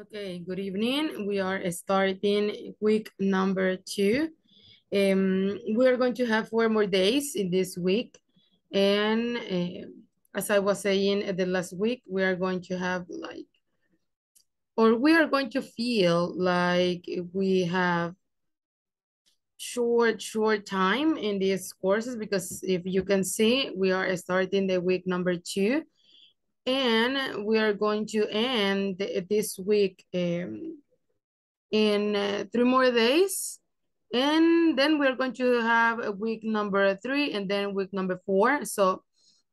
Okay, good evening. We are starting week number two. Um, we're going to have four more days in this week. And uh, as I was saying at the last week, we are going to have like, or we are going to feel like we have short, short time in these courses because if you can see, we are starting the week number two and we are going to end this week um, in uh, three more days. And then we're going to have a week number three and then week number four. So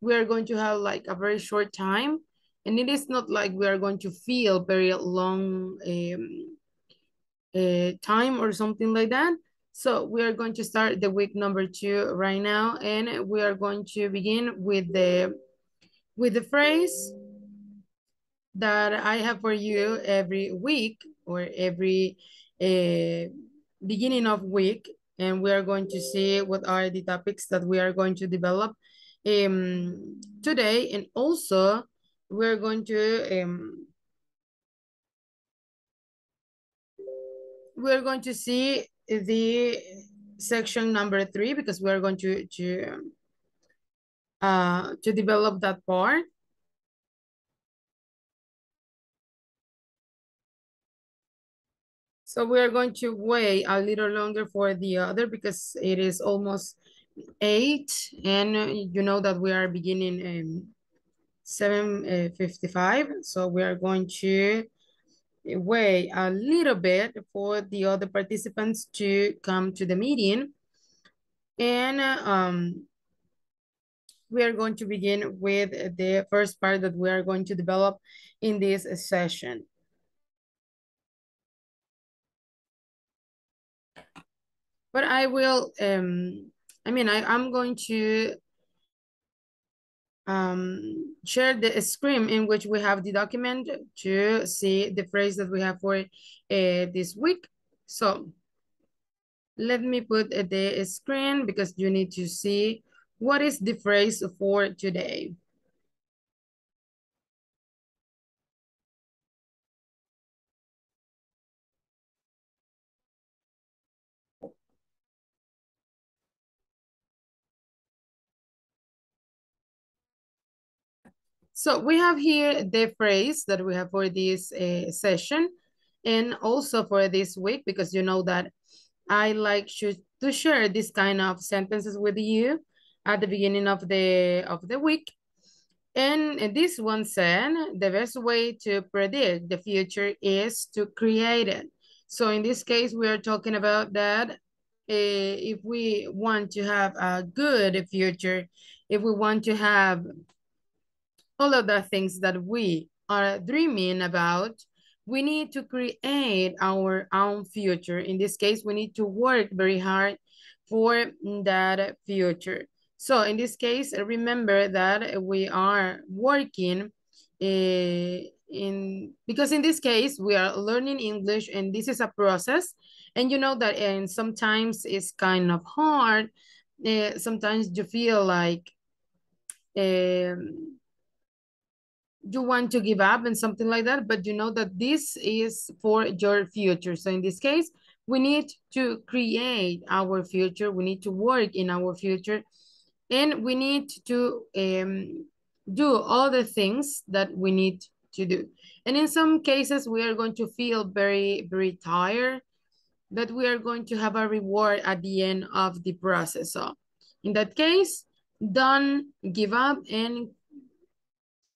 we are going to have like a very short time. And it is not like we are going to feel very long um, uh, time or something like that. So we are going to start the week number two right now. And we are going to begin with the with the phrase that I have for you every week or every uh, beginning of week. And we are going to see what are the topics that we are going to develop um, today. And also we're going to, um, we're going to see the section number three because we are going to, to uh, to develop that part. So we are going to wait a little longer for the other because it is almost eight and you know that we are beginning um, 7.55. Uh, so we are going to wait a little bit for the other participants to come to the meeting. And um, we are going to begin with the first part that we are going to develop in this session. But I will, um, I mean, I, I'm going to um, share the screen in which we have the document to see the phrase that we have for uh, this week. So let me put the screen because you need to see what is the phrase for today? So we have here the phrase that we have for this uh, session and also for this week, because you know that I like to, to share this kind of sentences with you at the beginning of the of the week. And this one said, the best way to predict the future is to create it. So in this case, we are talking about that uh, if we want to have a good future, if we want to have all of the things that we are dreaming about, we need to create our own future. In this case, we need to work very hard for that future. So in this case, remember that we are working uh, in, because in this case, we are learning English and this is a process. And you know that and sometimes it's kind of hard. Uh, sometimes you feel like um, you want to give up and something like that, but you know that this is for your future. So in this case, we need to create our future. We need to work in our future and we need to um, do all the things that we need to do. And in some cases, we are going to feel very, very tired, but we are going to have a reward at the end of the process. So in that case, don't give up and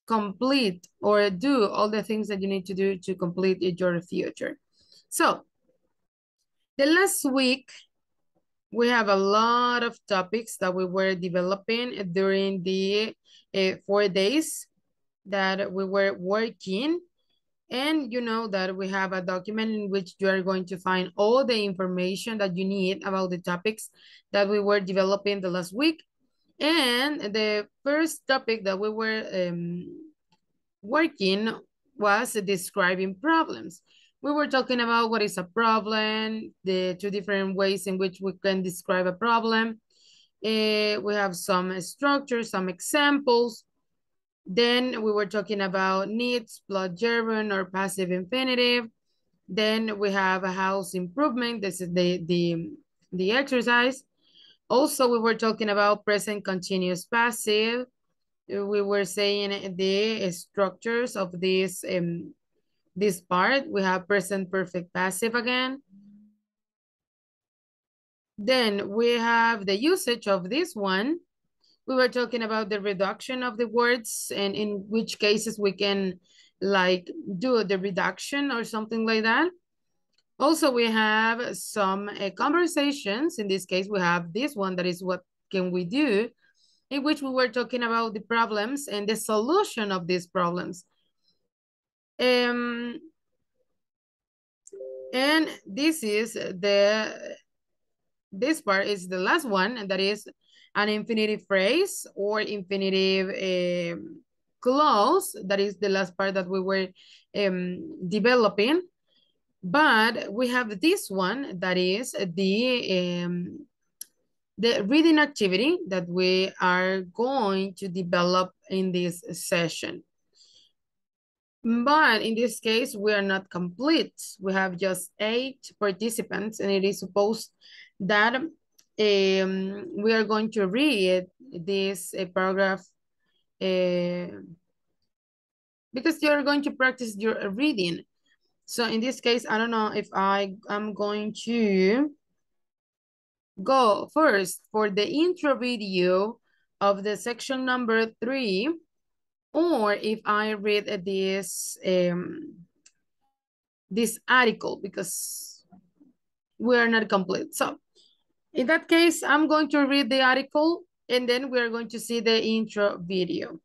complete or do all the things that you need to do to complete your future. So the last week, we have a lot of topics that we were developing during the uh, four days that we were working. And you know that we have a document in which you are going to find all the information that you need about the topics that we were developing the last week. And the first topic that we were um, working was describing problems we were talking about what is a problem, the two different ways in which we can describe a problem. Uh, we have some structures, some examples. Then we were talking about needs plus gerund or passive infinitive. Then we have a house improvement. This is the, the, the exercise. Also, we were talking about present continuous passive. We were saying the structures of this, um, this part. We have present perfect passive again. Then we have the usage of this one. We were talking about the reduction of the words and in which cases we can like do the reduction or something like that. Also, we have some uh, conversations. In this case, we have this one that is what can we do, in which we were talking about the problems and the solution of these problems. Um, and this is the, this part is the last one, and that is an infinitive phrase or infinitive um, clause. That is the last part that we were um, developing. But we have this one that is the, um, the reading activity that we are going to develop in this session. But in this case, we are not complete. We have just eight participants and it is supposed that um, we are going to read this uh, paragraph uh, because you're going to practice your reading. So in this case, I don't know if I am going to go first for the intro video of the section number three, or if I read this, um, this article because we are not complete. So in that case, I'm going to read the article and then we're going to see the intro video.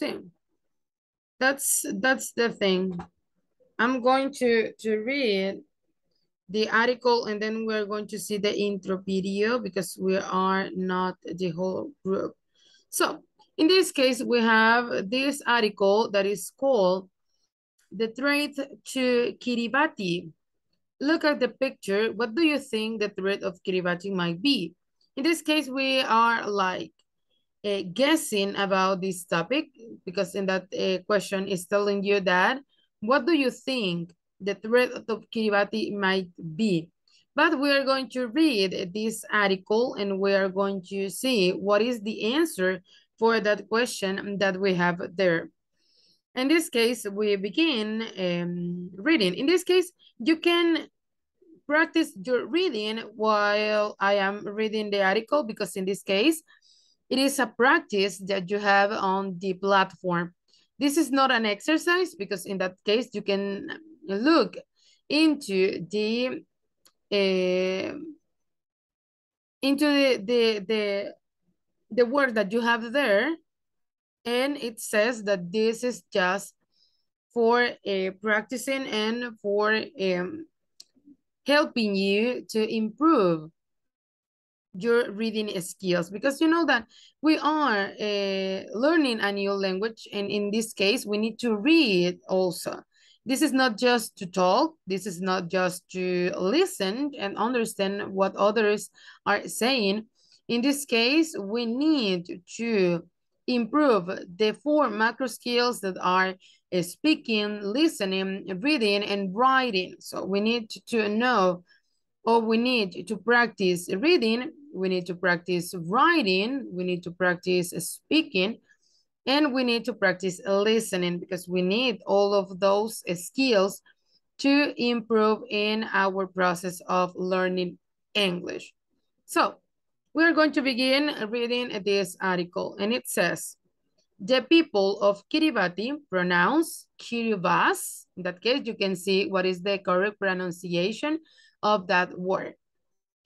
same. That's that's the thing. I'm going to to read the article and then we're going to see the intro video because we are not the whole group. So in this case, we have this article that is called The Threat to Kiribati. Look at the picture. What do you think the threat of Kiribati might be? In this case, we are like uh, guessing about this topic because in that uh, question is telling you that what do you think the threat of Kiribati might be? But we are going to read this article and we are going to see what is the answer for that question that we have there. In this case, we begin um, reading. In this case, you can practice your reading while I am reading the article because in this case, it is a practice that you have on the platform. This is not an exercise because in that case, you can look into the uh, into the, the, the, the word that you have there. And it says that this is just for uh, practicing and for um, helping you to improve your reading skills. Because you know that we are uh, learning a new language. And in this case we need to read also this is not just to talk this is not just to listen and understand what others are saying. In this case we need to improve the four macro skills that are uh, speaking listening reading and writing. So we need to know or we need to practice reading we need to practice writing, we need to practice speaking, and we need to practice listening because we need all of those eh, skills to improve in our process of learning English. So we're going to begin reading this article and it says, the people of Kiribati pronounce Kiribas. In that case, you can see what is the correct pronunciation of that word.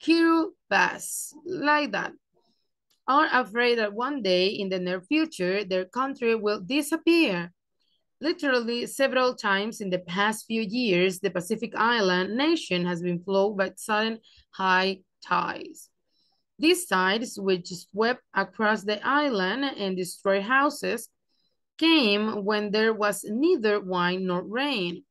Kiribati, like that, are afraid that one day in the near future, their country will disappear. Literally several times in the past few years, the Pacific Island nation has been flowed by sudden high tides. These tides, which swept across the island and destroyed houses, came when there was neither wine nor rain.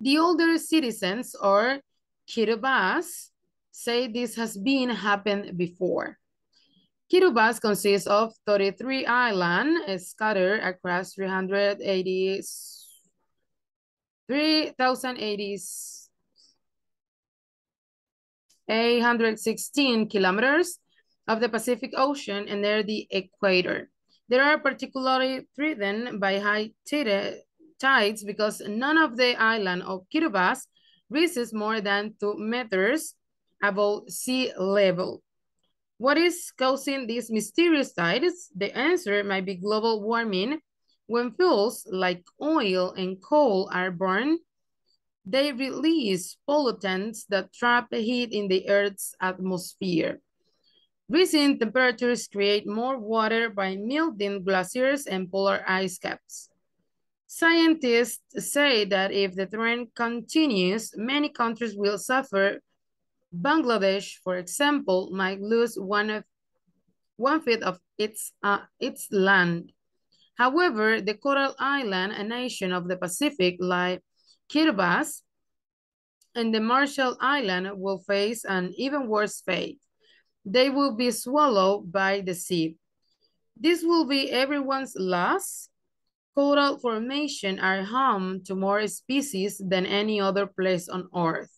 The older citizens are Kiribati say this has been happened before. Kiribati consists of 33 islands scattered across 380 3,080 816 kilometers of the Pacific Ocean and near the equator. They are particularly threatened by high tides because none of the island of Kiribati reaches more than two meters above sea level. What is causing these mysterious tides? The answer might be global warming. When fuels like oil and coal are burned, they release pollutants that trap the heat in the Earth's atmosphere. Rising temperatures create more water by melting glaciers and polar ice caps. Scientists say that if the trend continues, many countries will suffer. Bangladesh, for example, might lose one of one fifth of its uh, its land. However, the Coral Island, a nation of the Pacific like Kiribati, and the Marshall Island will face an even worse fate they will be swallowed by the sea. This will be everyone's loss. Coral formation are home to more species than any other place on earth.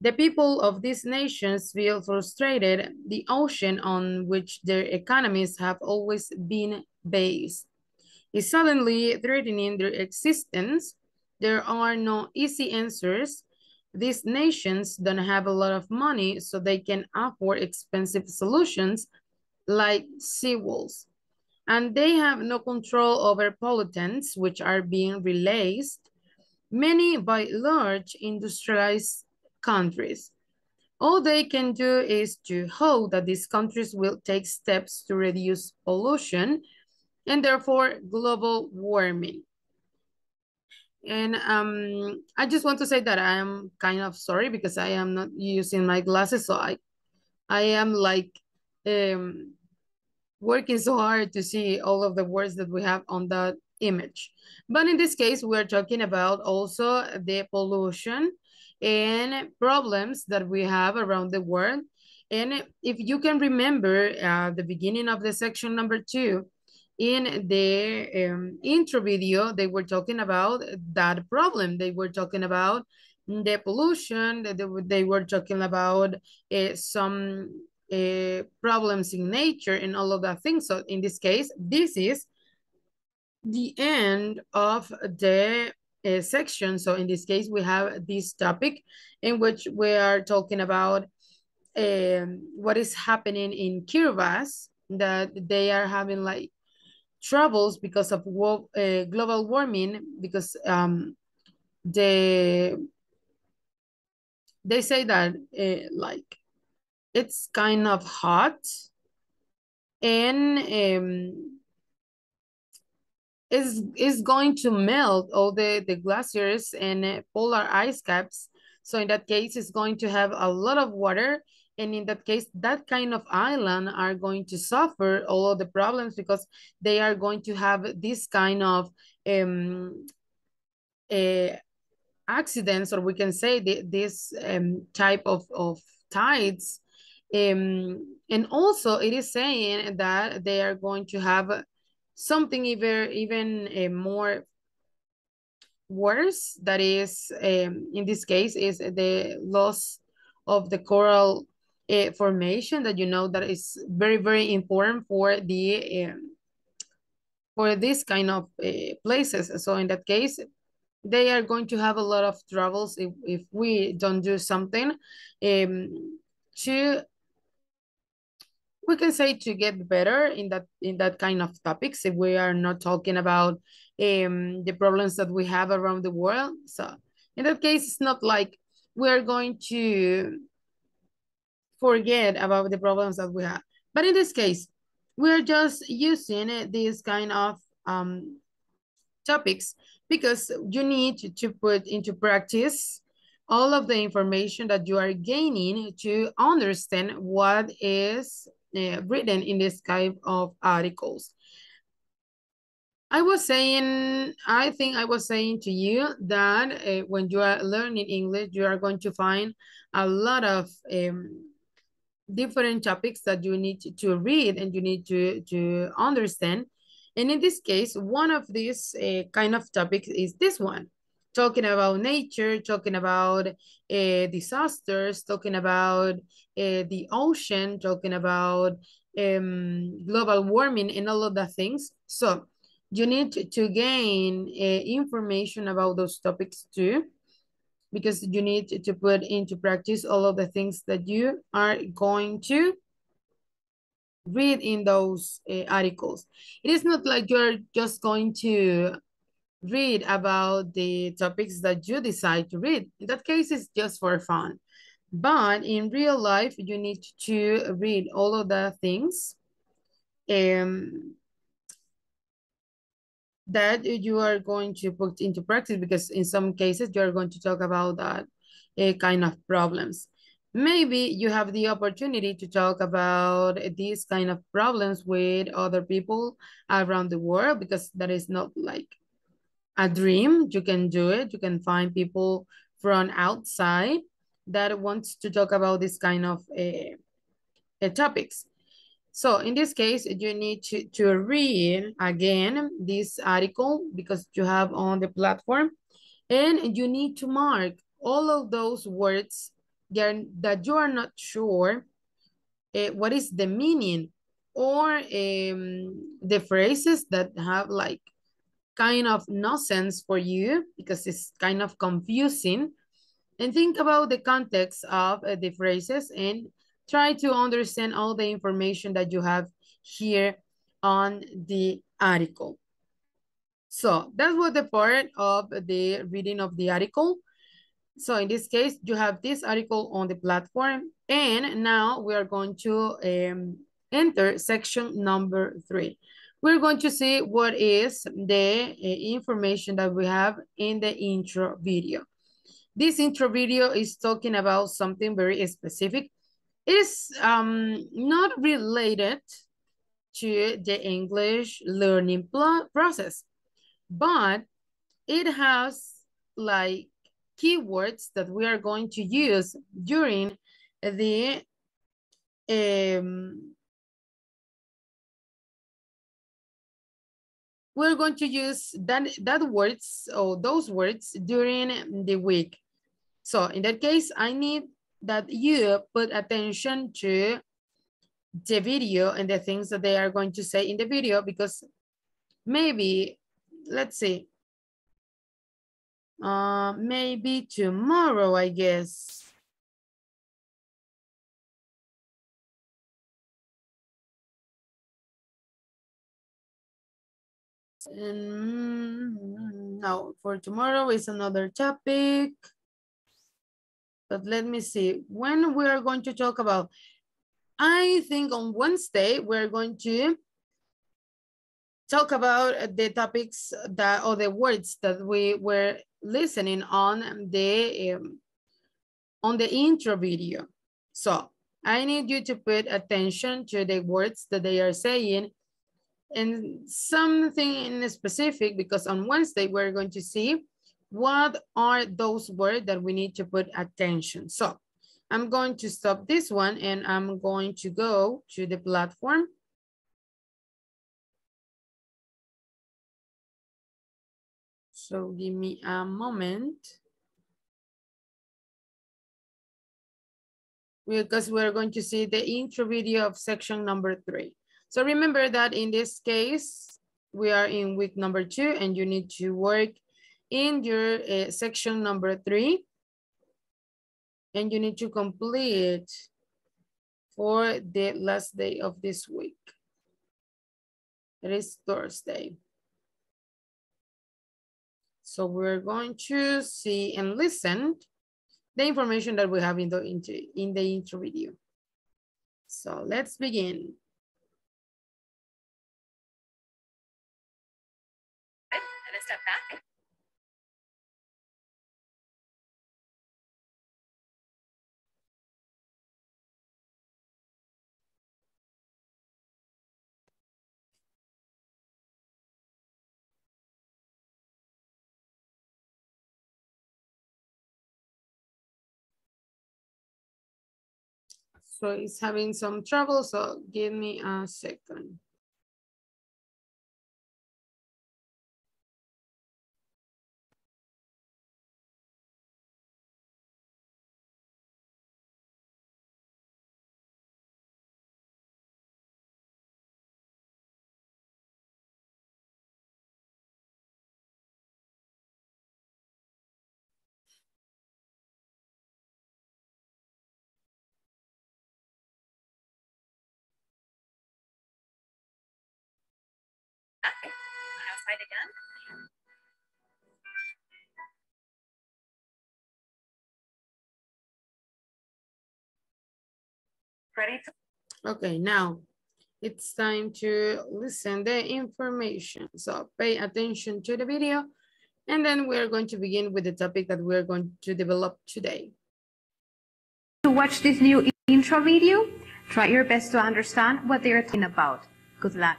The people of these nations feel frustrated the ocean on which their economies have always been based is suddenly threatening their existence. There are no easy answers these nations don't have a lot of money, so they can afford expensive solutions like seawalls. And they have no control over pollutants, which are being released, many by large industrialized countries. All they can do is to hope that these countries will take steps to reduce pollution and therefore global warming. And um, I just want to say that I am kind of sorry because I am not using my glasses. So I, I am like um, working so hard to see all of the words that we have on that image. But in this case, we're talking about also the pollution and problems that we have around the world. And if you can remember uh, the beginning of the section number two, in the um, intro video, they were talking about that problem. They were talking about the pollution, they, they were talking about uh, some uh, problems in nature and all of that things. So in this case, this is the end of the uh, section. So in this case, we have this topic in which we are talking about um, what is happening in Kiribati, that they are having like troubles because of uh, global warming because um, the they say that uh, like it's kind of hot and um, is is going to melt all the the glaciers and uh, polar ice caps so in that case it's going to have a lot of water and in that case, that kind of island are going to suffer all of the problems because they are going to have this kind of um, uh, accidents, or we can say this um, type of, of tides. Um, and also it is saying that they are going to have something even, even uh, more worse that is um, in this case is the loss of the coral uh, formation that you know that is very very important for the um, for this kind of uh, places. So in that case they are going to have a lot of troubles if, if we don't do something um to we can say to get better in that in that kind of topics if we are not talking about um the problems that we have around the world so in that case it's not like we are going to forget about the problems that we have. But in this case, we're just using these kind of um, topics because you need to put into practice all of the information that you are gaining to understand what is uh, written in this type of articles. I was saying, I think I was saying to you that uh, when you are learning English, you are going to find a lot of um, different topics that you need to, to read and you need to, to understand. And in this case, one of these uh, kind of topics is this one, talking about nature, talking about uh, disasters, talking about uh, the ocean, talking about um, global warming and all of the things. So you need to, to gain uh, information about those topics too because you need to put into practice all of the things that you are going to read in those uh, articles. It is not like you're just going to read about the topics that you decide to read. In that case, it's just for fun. But in real life, you need to read all of the things um, that you are going to put into practice because in some cases you are going to talk about that uh, kind of problems. Maybe you have the opportunity to talk about these kind of problems with other people around the world because that is not like a dream. You can do it. You can find people from outside that wants to talk about this kind of uh, topics. So in this case, you need to, to read again this article because you have on the platform and you need to mark all of those words that you are not sure uh, what is the meaning or um, the phrases that have like kind of nonsense for you because it's kind of confusing and think about the context of uh, the phrases and try to understand all the information that you have here on the article. So that was the part of the reading of the article. So in this case, you have this article on the platform. And now we are going to um, enter section number three. We're going to see what is the uh, information that we have in the intro video. This intro video is talking about something very specific it is um, not related to the English learning process, but it has like keywords that we are going to use during the um, we're going to use that, that words or those words during the week. So in that case, I need that you put attention to the video and the things that they are going to say in the video because maybe, let's see, uh, maybe tomorrow, I guess. And no, for tomorrow is another topic. But let me see, when we are going to talk about, I think on Wednesday, we're going to talk about the topics that, or the words that we were listening on the, um, on the intro video. So I need you to put attention to the words that they are saying and something in specific because on Wednesday, we're going to see what are those words that we need to put attention? So I'm going to stop this one and I'm going to go to the platform. So give me a moment. Because we're going to see the intro video of section number three. So remember that in this case, we are in week number two and you need to work in your uh, section number three. And you need to complete for the last day of this week. It is Thursday. So we're going to see and listen the information that we have in the, in the intro video. So let's begin. So it's having some trouble, so give me a second. Outside again. Ready to Okay, now it's time to listen the information. So pay attention to the video and then we're going to begin with the topic that we're going to develop today. To watch this new intro video, try your best to understand what they are talking about. Good luck.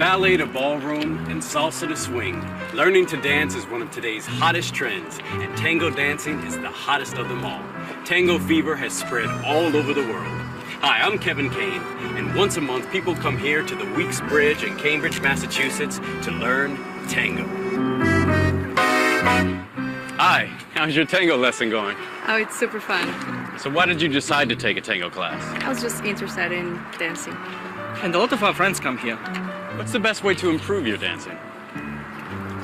Ballet to ballroom and salsa to swing, learning to dance is one of today's hottest trends, and tango dancing is the hottest of them all. Tango fever has spread all over the world. Hi, I'm Kevin Kane, and once a month people come here to the Weeks Bridge in Cambridge, Massachusetts to learn tango. Hi, how's your tango lesson going? Oh, it's super fun. So why did you decide to take a tango class? I was just interested in dancing. And a lot of our friends come here. What's the best way to improve your dancing?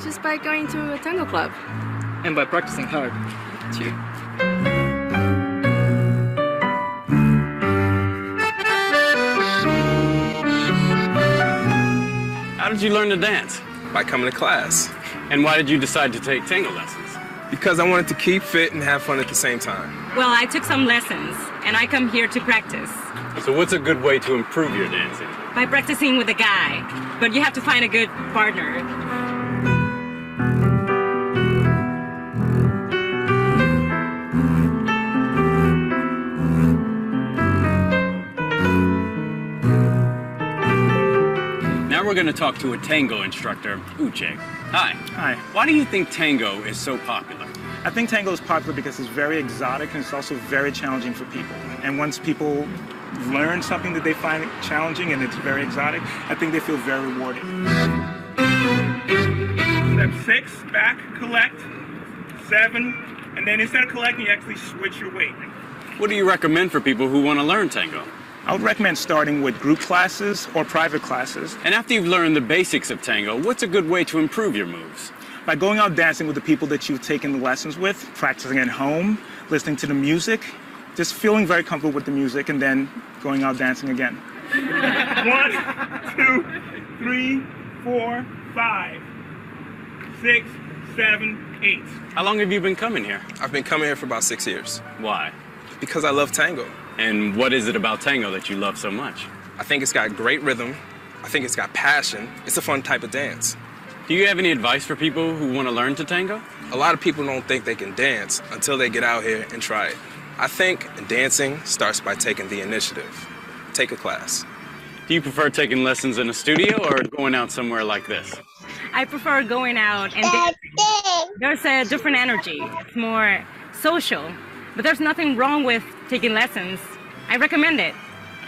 Just by going to a tango club. And by practicing hard. Too. How did you learn to dance? by coming to class And why did you decide to take tango lessons? because I wanted to keep fit and have fun at the same time. Well, I took some lessons and I come here to practice So what's a good way to improve your dancing? by practicing with a guy. But you have to find a good partner. We're going to talk to a tango instructor, Uche. Hi. Hi. Why do you think tango is so popular? I think tango is popular because it's very exotic and it's also very challenging for people. And once people learn something that they find challenging and it's very exotic, I think they feel very rewarded. Step six, back, collect. Seven, and then instead of collecting, you actually switch your weight. What do you recommend for people who want to learn tango? I would recommend starting with group classes or private classes And after you've learned the basics of tango, what's a good way to improve your moves? by going out dancing with the people that you've taken the lessons with, practicing at home, listening to the music, just feeling very comfortable with the music, and then going out dancing again. One, two, three, four, five, six, seven, eight. How long have you been coming here? I've been coming here for about six years Why? because I love tango. And what is it about tango that you love so much? I think it's got great rhythm. I think it's got passion. It's a fun type of dance. Do you have any advice for people who want to learn to tango? A lot of people don't think they can dance until they get out here and try it. I think dancing starts by taking the initiative. Take a class. Do you prefer taking lessons in a studio or going out somewhere like this? I prefer going out and dancing. There's a different energy. It's more social. But there's nothing wrong with taking lessons. I recommend it.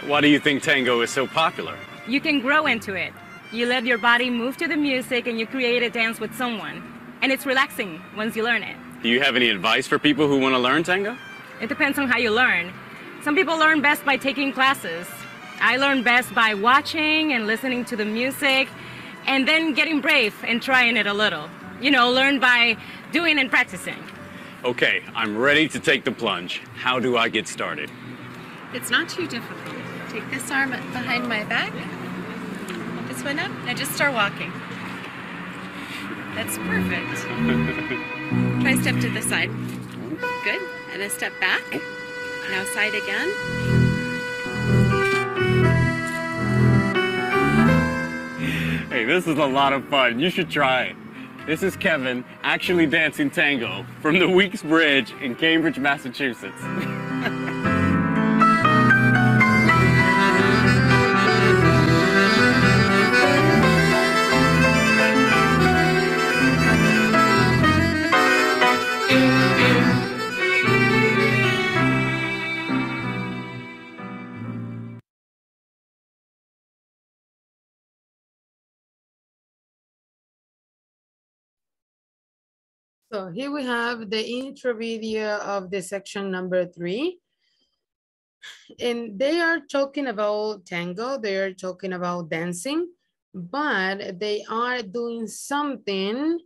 Why do you think tango is so popular? You can grow into it. You let your body move to the music and you create a dance with someone. And it's relaxing once you learn it. Do you have any advice for people who want to learn tango? It depends on how you learn. Some people learn best by taking classes. I learn best by watching and listening to the music and then getting brave and trying it a little. You know, learn by doing and practicing. Okay, I'm ready to take the plunge. How do I get started? It's not too difficult. Take this arm behind my back. This one up. Now just start walking. That's perfect. Try step to the side. Good. And a step back. Now side again. Hey, this is a lot of fun. You should try it. This is Kevin, actually dancing tango from the Weeks Bridge in Cambridge, Massachusetts. So here we have the intro video of the section number three. And they are talking about tango, they are talking about dancing, but they are doing something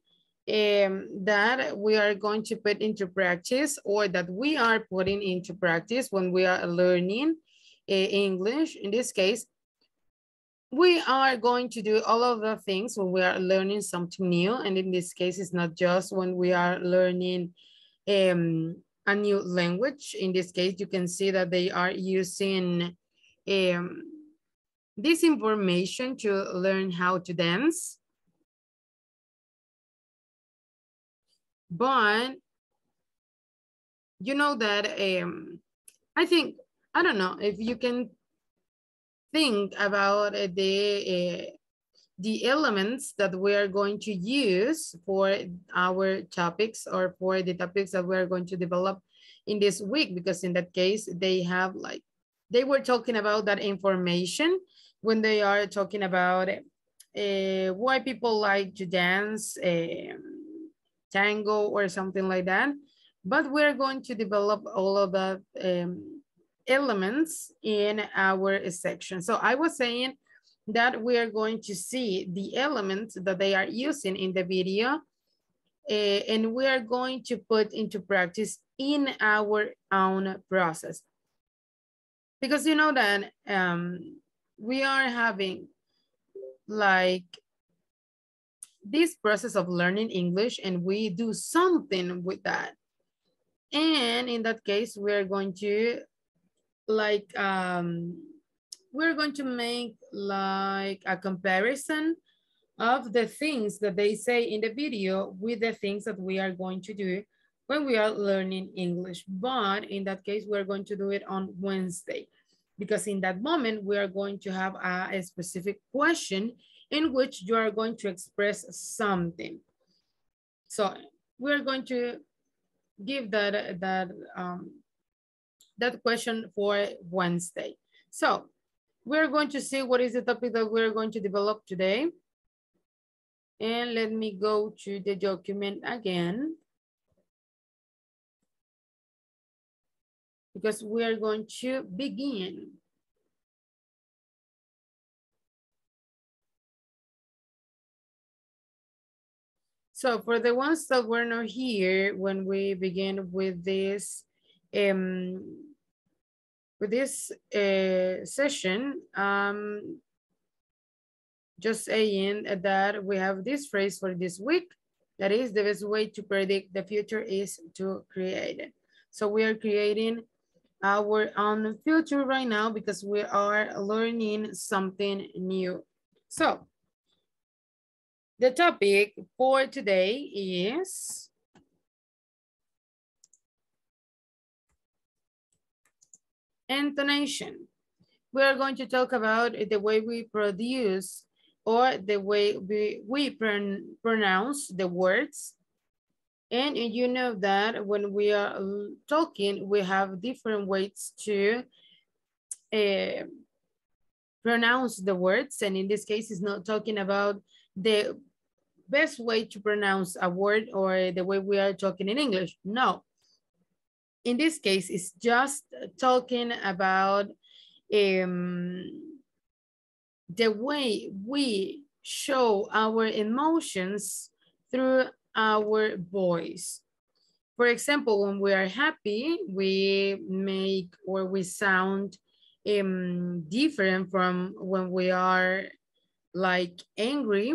um, that we are going to put into practice or that we are putting into practice when we are learning uh, English. In this case, we are going to do all of the things when we are learning something new. And in this case, it's not just when we are learning um, a new language. In this case, you can see that they are using um, this information to learn how to dance. But you know that um, I think, I don't know if you can think about the uh, the elements that we are going to use for our topics or for the topics that we're going to develop in this week because in that case they have like they were talking about that information when they are talking about uh, why people like to dance tango or something like that. But we're going to develop all of that um, elements in our section. So I was saying that we are going to see the elements that they are using in the video uh, and we are going to put into practice in our own process. Because you know that um, we are having like this process of learning English and we do something with that. And in that case, we're going to like um, we're going to make like a comparison of the things that they say in the video with the things that we are going to do when we are learning English. But in that case, we're going to do it on Wednesday because in that moment, we are going to have a, a specific question in which you are going to express something. So we're going to give that, that um, that question for Wednesday. So we're going to see what is the topic that we're going to develop today. And let me go to the document again. Because we are going to begin. So for the ones that were not here when we begin with this um, with this uh, session, um, just saying that we have this phrase for this week. That is the best way to predict the future is to create it. So we are creating our own future right now because we are learning something new. So the topic for today is intonation. We are going to talk about the way we produce or the way we, we pron pronounce the words. And you know that when we are talking, we have different ways to uh, pronounce the words. And in this case, it's not talking about the best way to pronounce a word or the way we are talking in English. No, in this case, it's just talking about um, the way we show our emotions through our voice. For example, when we are happy, we make or we sound um, different from when we are like angry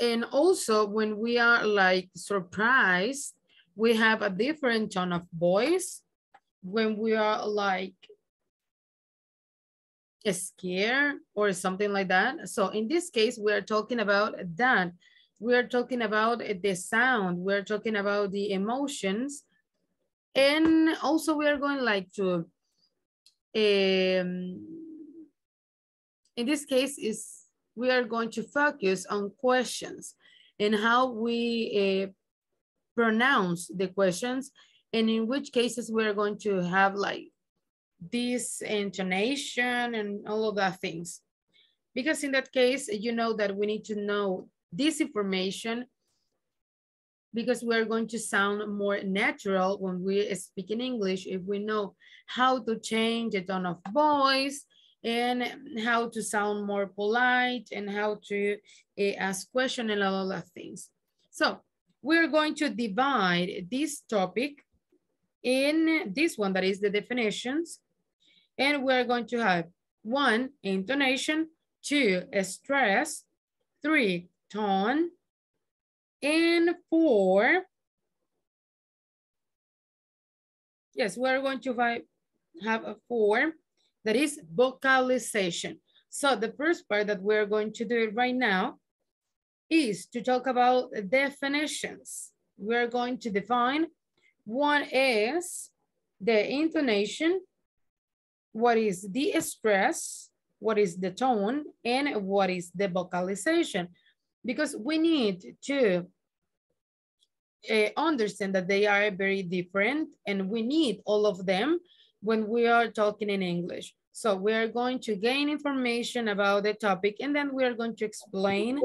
And also when we are like surprised, we have a different tone of voice. When we are like scared or something like that. So in this case, we are talking about that. We are talking about the sound. We're talking about the emotions. And also we are going like to, um, in this case is we are going to focus on questions and how we uh, pronounce the questions and in which cases we're going to have like this intonation and all of that things. Because in that case, you know that we need to know this information because we're going to sound more natural when we speak in English if we know how to change the tone of voice and how to sound more polite and how to uh, ask questions and all of things. So we're going to divide this topic in this one that is the definitions and we're going to have one, intonation, two, stress, three, tone, and four, yes, we're going to have a four, that is vocalization. So the first part that we're going to do right now is to talk about definitions. We're going to define what is the intonation, what is the stress, what is the tone, and what is the vocalization. Because we need to uh, understand that they are very different and we need all of them when we are talking in English. So we are going to gain information about the topic and then we are going to explain.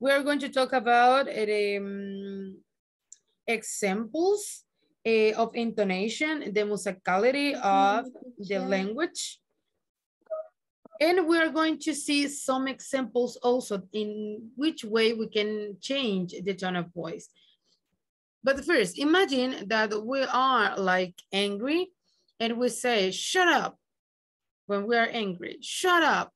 We are going to talk about um, examples uh, of intonation, the musicality of the language. And we're going to see some examples also in which way we can change the tone of voice. But first, imagine that we are like angry and we say, shut up when we are angry, shut up.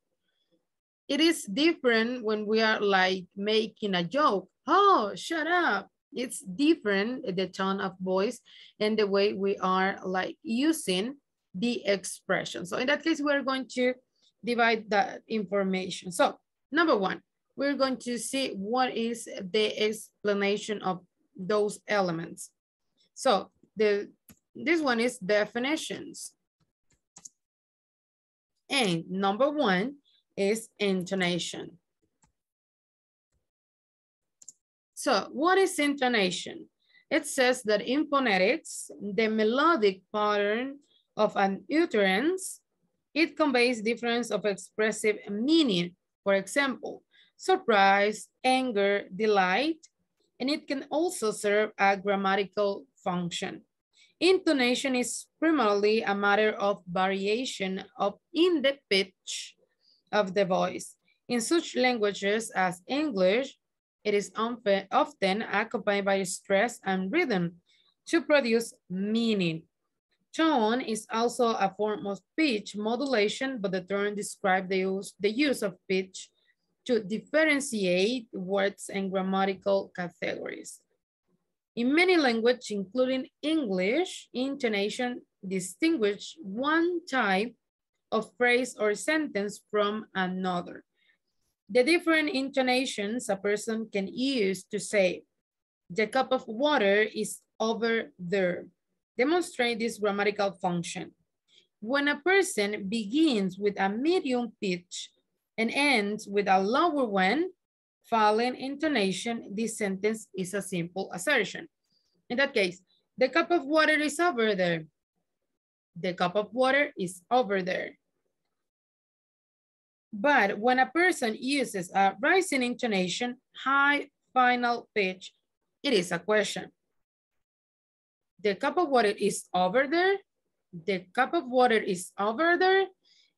It is different when we are like making a joke. Oh, shut up it's different, the tone of voice and the way we are like using the expression. So in that case, we're going to divide that information. So number one, we're going to see what is the explanation of those elements. So the this one is definitions. And number one is intonation. So what is intonation? It says that in phonetics, the melodic pattern of an utterance, it conveys difference of expressive meaning. For example, surprise, anger, delight, and it can also serve a grammatical function. Intonation is primarily a matter of variation of in the pitch of the voice. In such languages as English, it is often accompanied by stress and rhythm to produce meaning. Tone is also a form of pitch modulation, but the term describes the use, the use of pitch to differentiate words and grammatical categories. In many languages, including English, intonation distinguish one type of phrase or sentence from another. The different intonations a person can use to say, the cup of water is over there. Demonstrate this grammatical function. When a person begins with a medium pitch and ends with a lower one, following intonation, this sentence is a simple assertion. In that case, the cup of water is over there. The cup of water is over there. But when a person uses a rising intonation, high final pitch, it is a question. The cup of water is over there. The cup of water is over there.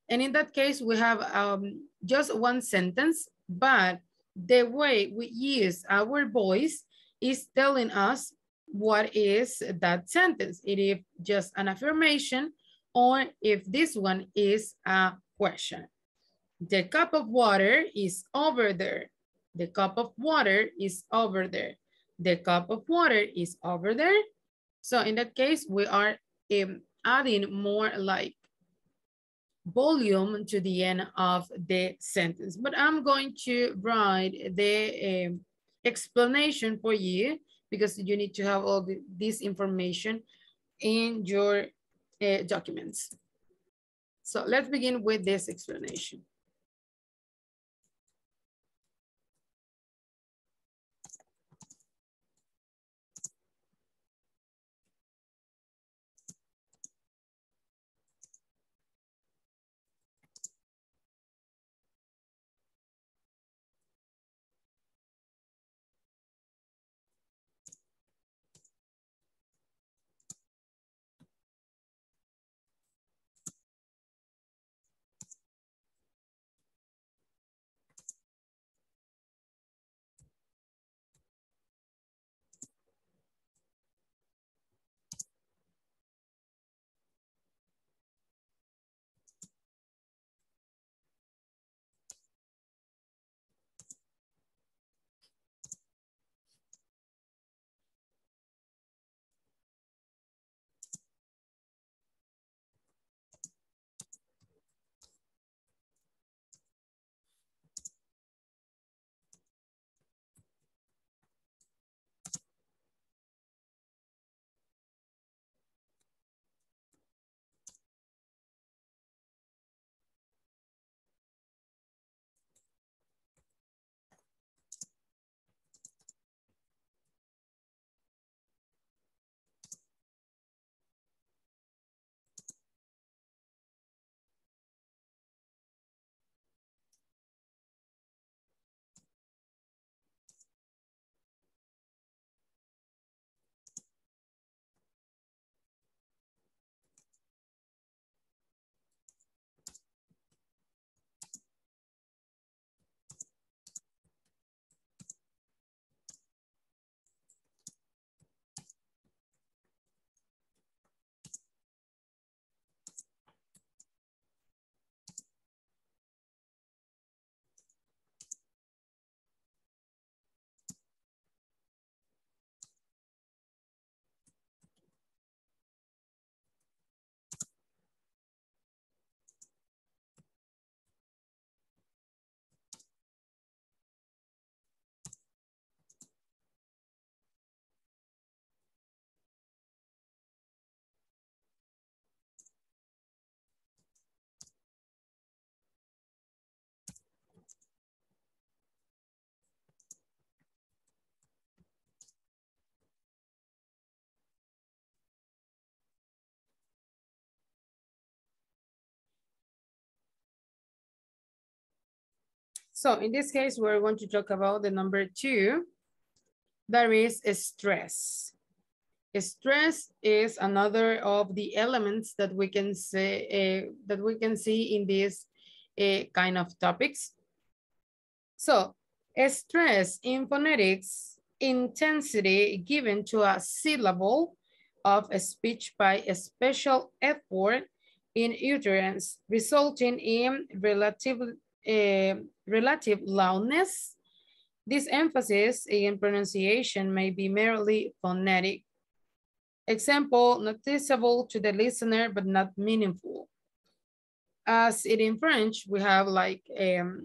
And in that case, we have um, just one sentence, but the way we use our voice is telling us what is that sentence. It is just an affirmation or if this one is a question. The cup of water is over there. The cup of water is over there. The cup of water is over there. So in that case, we are um, adding more like volume to the end of the sentence. But I'm going to write the um, explanation for you because you need to have all the, this information in your uh, documents. So let's begin with this explanation. So in this case, we're going to talk about the number two, that is stress. Stress is another of the elements that we can say uh, that we can see in these uh, kind of topics. So stress in phonetics, intensity given to a syllable of a speech by a special effort in utterance, resulting in relative, uh, relative loudness. This emphasis in pronunciation may be merely phonetic. Example, noticeable to the listener, but not meaningful. As it in French, we have like, um,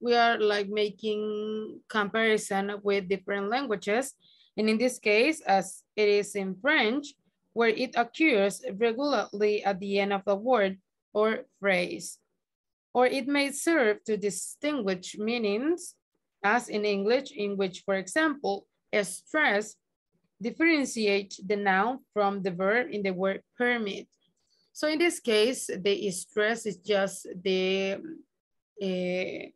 we are like making comparison with different languages. And in this case, as it is in French, where it occurs regularly at the end of the word or phrase. Or it may serve to distinguish meanings as in English, in which, for example, a stress differentiate the noun from the verb in the word permit. So in this case, the stress is just the uh,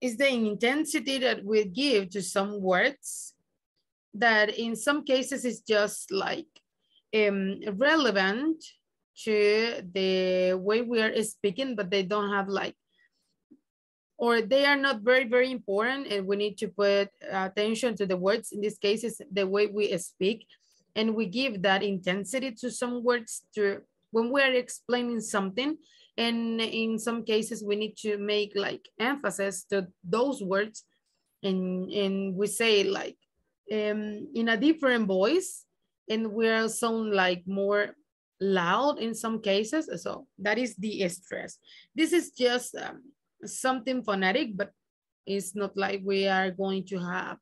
is the intensity that we give to some words that in some cases is just like um, relevant to the way we are speaking, but they don't have like, or they are not very, very important and we need to put attention to the words. In this case, is the way we speak and we give that intensity to some words to when we are explaining something and in some cases we need to make like emphasis to those words and and we say like um, in a different voice and we're sound like more loud in some cases. So that is the stress. This is just um, something phonetic, but it's not like we are going to have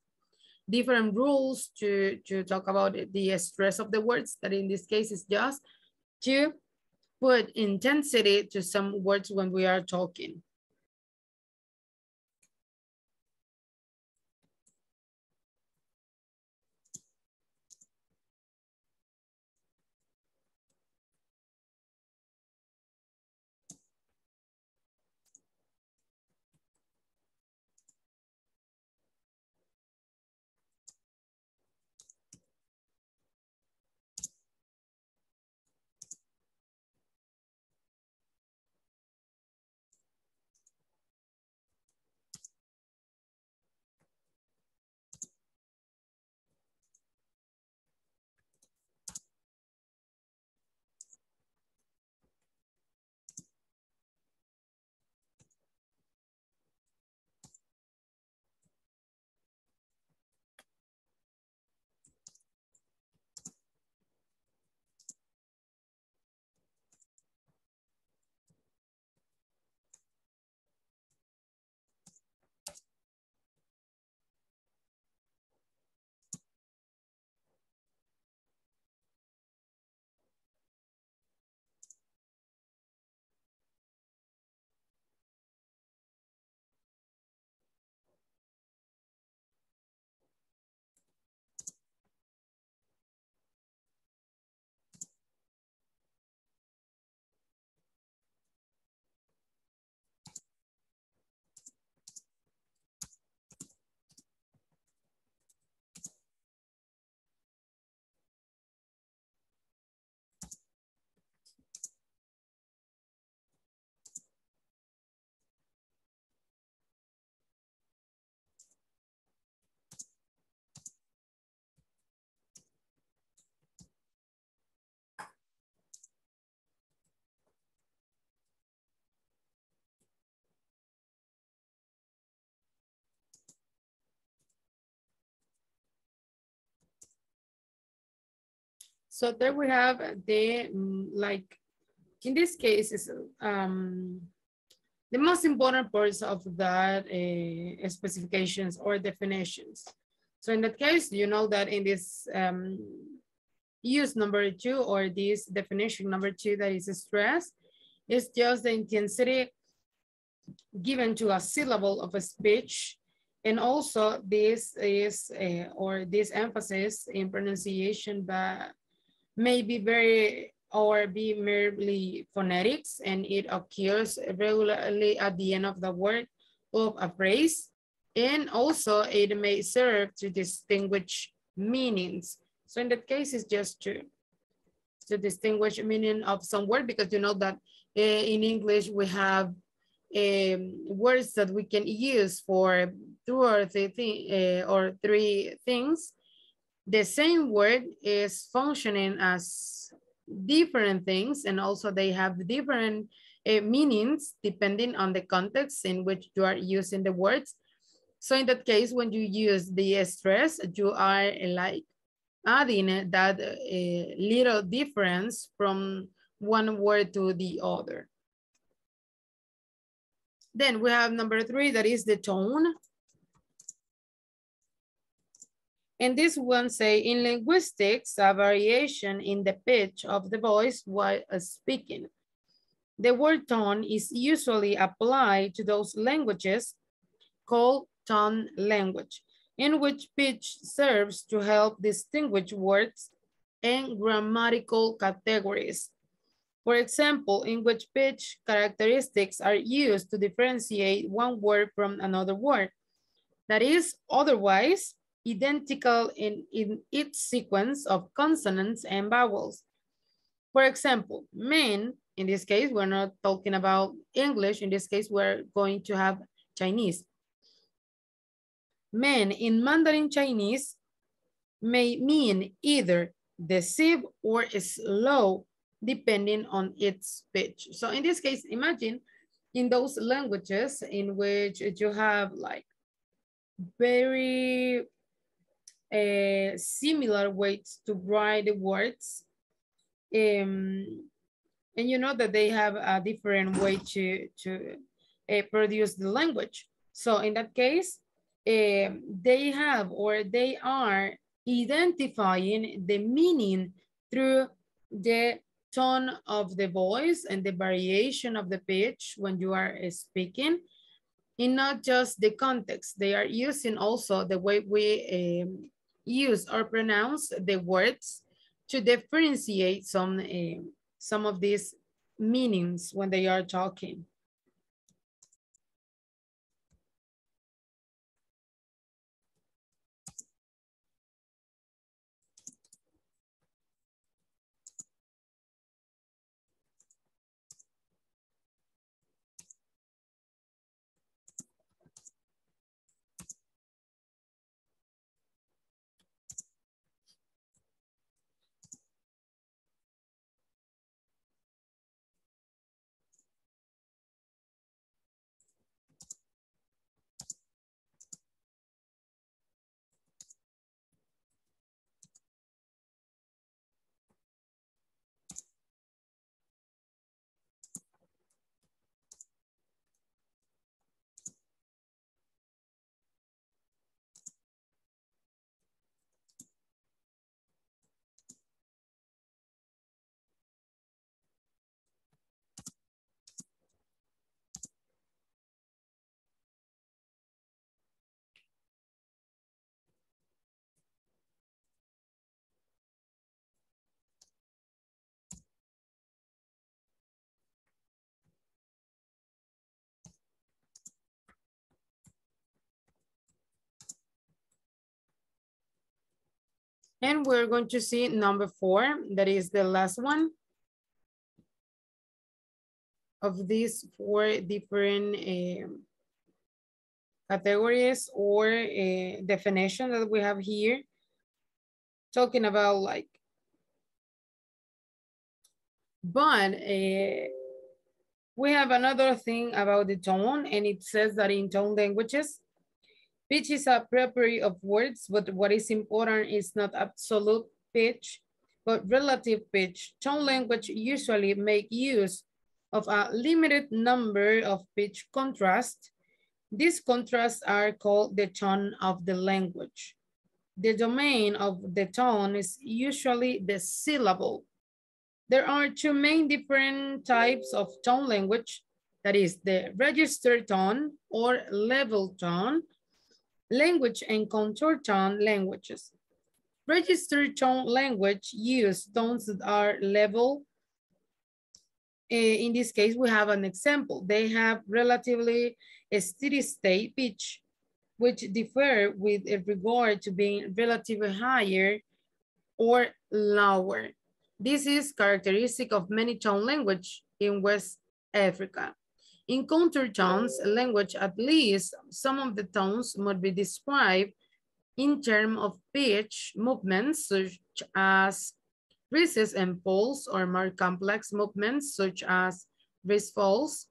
different rules to, to talk about the stress of the words that in this case is just to put intensity to some words when we are talking. So there we have the, mm, like, in this case, is um, the most important parts of that uh, specifications or definitions. So in that case, you know that in this um, use number two or this definition number two that is stress, is just the intensity given to a syllable of a speech. And also this is, uh, or this emphasis in pronunciation but may be very or be merely phonetics and it occurs regularly at the end of the word of a phrase. And also it may serve to distinguish meanings. So in that case, it's just to, to distinguish meaning of some word because you know that uh, in English we have um, words that we can use for two or three, th uh, or three things the same word is functioning as different things and also they have different uh, meanings depending on the context in which you are using the words. So in that case, when you use the stress, you are uh, like adding that uh, little difference from one word to the other. Then we have number three, that is the tone. And this one say, in linguistics, a variation in the pitch of the voice while speaking. The word tone is usually applied to those languages called tone language, in which pitch serves to help distinguish words and grammatical categories. For example, in which pitch characteristics are used to differentiate one word from another word. That is, otherwise, identical in, in its sequence of consonants and vowels. For example, men, in this case, we're not talking about English. In this case, we're going to have Chinese. Men in Mandarin Chinese may mean either deceive or slow depending on its pitch. So in this case, imagine in those languages in which you have like very uh, similar ways to write the words. Um, and you know that they have a different way to, to uh, produce the language. So in that case, uh, they have or they are identifying the meaning through the tone of the voice and the variation of the pitch when you are speaking in not just the context. They are using also the way we um, use or pronounce the words to differentiate some, uh, some of these meanings when they are talking. And we're going to see number four, that is the last one of these four different uh, categories or uh, definition that we have here. Talking about like, but uh, we have another thing about the tone and it says that in tone languages, Pitch is a property of words, but what is important is not absolute pitch, but relative pitch. Tone language usually make use of a limited number of pitch contrasts. These contrasts are called the tone of the language. The domain of the tone is usually the syllable. There are two main different types of tone language, that is the registered tone or level tone, language and contour tone languages. Registered tone language use tones that are level. Eh, in this case, we have an example. They have relatively steady state pitch, which differ with regard to being relatively higher or lower. This is characteristic of many tone language in West Africa. In contour tones language, at least some of the tones must be described in terms of pitch movements such as rises and falls or more complex movements such as rise falls.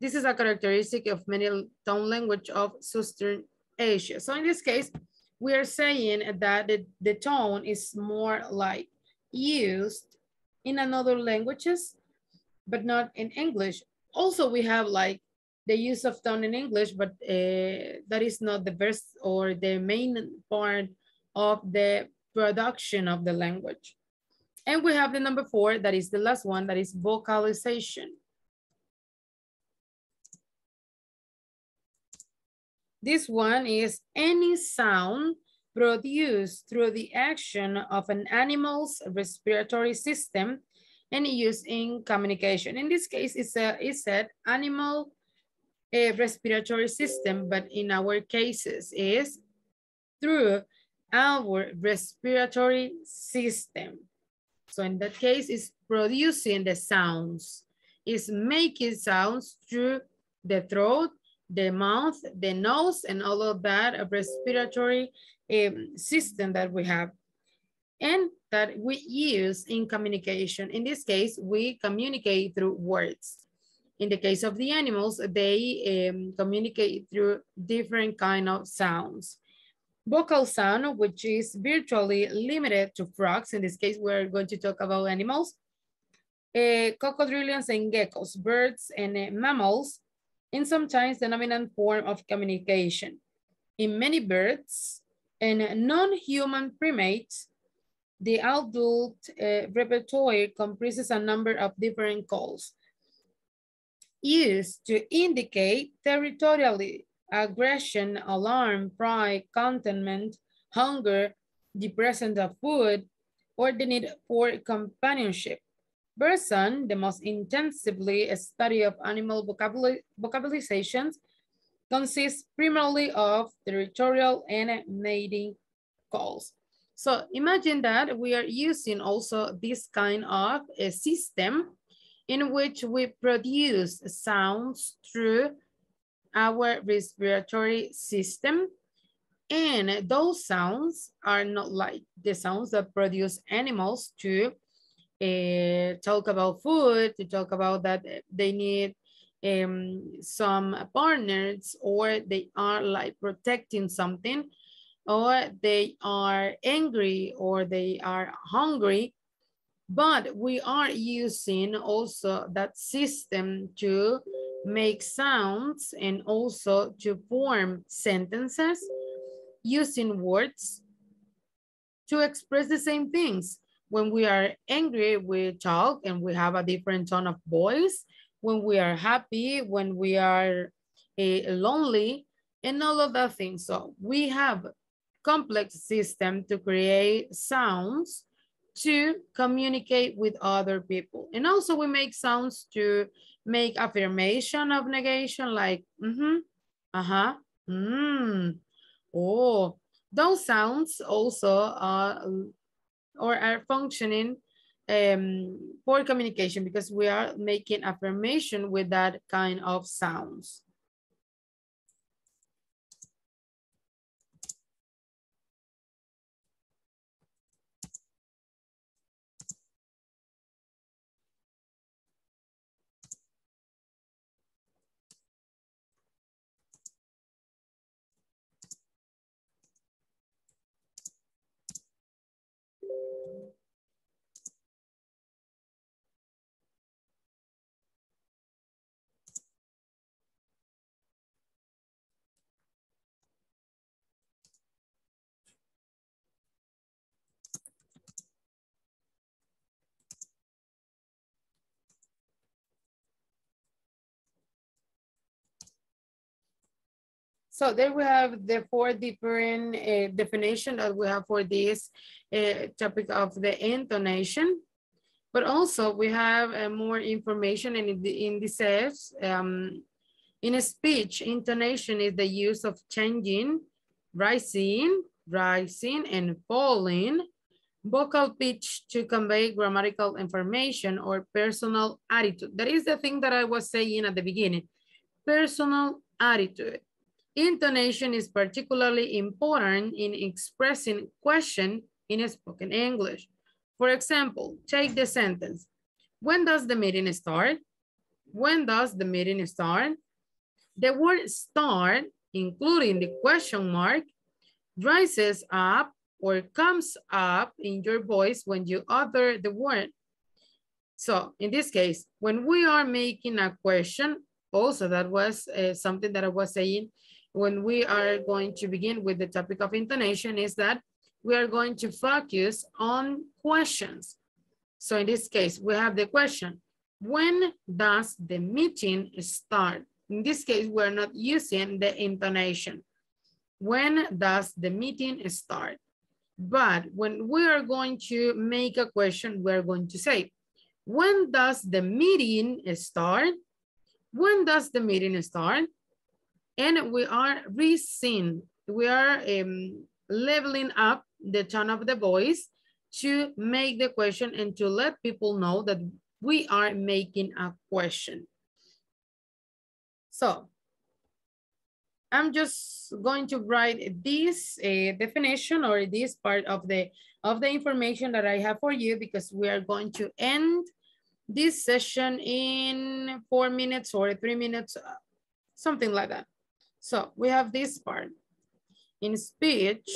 This is a characteristic of many tone language of Southern Asia. So in this case, we are saying that the, the tone is more like used in another languages, but not in English also we have like the use of tone in English, but uh, that is not the best or the main part of the production of the language. And we have the number four, that is the last one, that is vocalization. This one is any sound produced through the action of an animal's respiratory system and used in communication. In this case, it's, a, it's said animal a respiratory system, but in our cases is through our respiratory system. So in that case, it's producing the sounds. It's making sounds through the throat, the mouth, the nose, and all of that respiratory um, system that we have. And that we use in communication. In this case, we communicate through words. In the case of the animals, they um, communicate through different kind of sounds. Vocal sound, which is virtually limited to frogs. In this case, we're going to talk about animals. Uh, and geckos, birds and uh, mammals, and sometimes the dominant form of communication. In many birds and non-human primates, the adult uh, repertoire comprises a number of different calls used to indicate territorially aggression, alarm, pride, contentment, hunger, the presence of food, or the need for companionship. Birdsong, the most intensively study of animal vocabilizations, consists primarily of territorial and mating calls. So imagine that we are using also this kind of a system in which we produce sounds through our respiratory system. And those sounds are not like the sounds that produce animals to uh, talk about food, to talk about that they need um, some partners or they are like protecting something or they are angry or they are hungry but we are using also that system to make sounds and also to form sentences using words to express the same things. When we are angry, we talk and we have a different tone of voice. When we are happy, when we are uh, lonely, and all of that things. So we have complex system to create sounds to communicate with other people. And also we make sounds to make affirmation of negation like mm-hmm, uh-huh, mm, oh. Those sounds also are or are functioning um, for communication because we are making affirmation with that kind of sounds. Thank you. So there we have the four different uh, definition that we have for this uh, topic of the intonation. But also we have uh, more information in the indices. Um, in a speech, intonation is the use of changing, rising, rising, and falling vocal pitch to convey grammatical information or personal attitude. That is the thing that I was saying at the beginning. Personal attitude. Intonation is particularly important in expressing question in spoken English. For example, take the sentence, when does the meeting start? When does the meeting start? The word start, including the question mark, rises up or comes up in your voice when you utter the word. So in this case, when we are making a question, also that was uh, something that I was saying, when we are going to begin with the topic of intonation is that we are going to focus on questions. So in this case, we have the question, when does the meeting start? In this case, we're not using the intonation. When does the meeting start? But when we are going to make a question, we're going to say, when does the meeting start? When does the meeting start? And we are raising, we are um, leveling up the tone of the voice to make the question and to let people know that we are making a question. So I'm just going to write this uh, definition or this part of the of the information that I have for you because we are going to end this session in four minutes or three minutes, uh, something like that. So we have this part. in speech.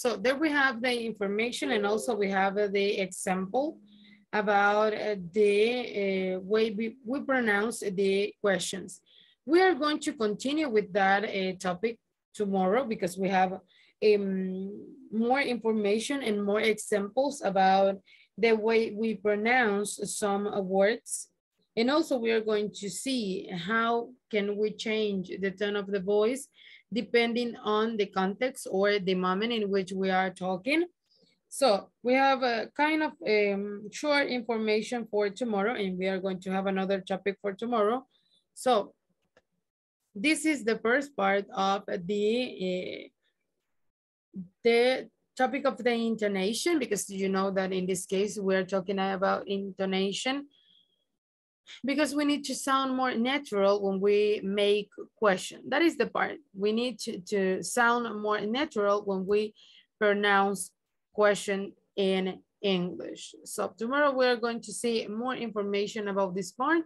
So there we have the information and also we have uh, the example about uh, the uh, way we, we pronounce the questions. We are going to continue with that topic tomorrow because we have um, more information and more examples about the way we pronounce some words. And also we are going to see how can we change the tone of the voice depending on the context or the moment in which we are talking. So we have a kind of um, short information for tomorrow and we are going to have another topic for tomorrow. So this is the first part of the, uh, the topic of the intonation because you know that in this case we're talking about intonation because we need to sound more natural when we make question. That is the part. We need to, to sound more natural when we pronounce question in English. So tomorrow we're going to see more information about this part.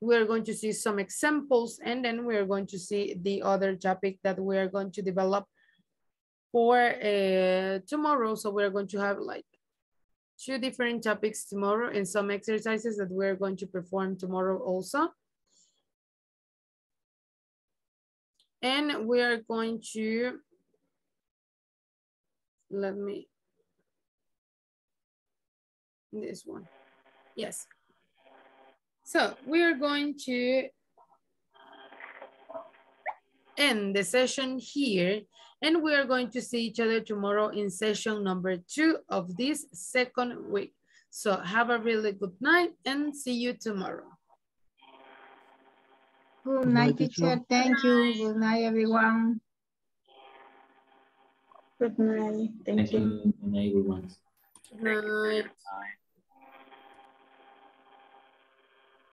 We're going to see some examples and then we're going to see the other topic that we're going to develop for uh, tomorrow. So we're going to have like two different topics tomorrow and some exercises that we're going to perform tomorrow also. And we are going to, let me, this one, yes. So we are going to end the session here and we are going to see each other tomorrow in session number two of this second week. So have a really good night and see you tomorrow. Good night, teacher. Thank you. Good night, everyone. Good night. Thank, Thank you. you. Good night, everyone. Good night.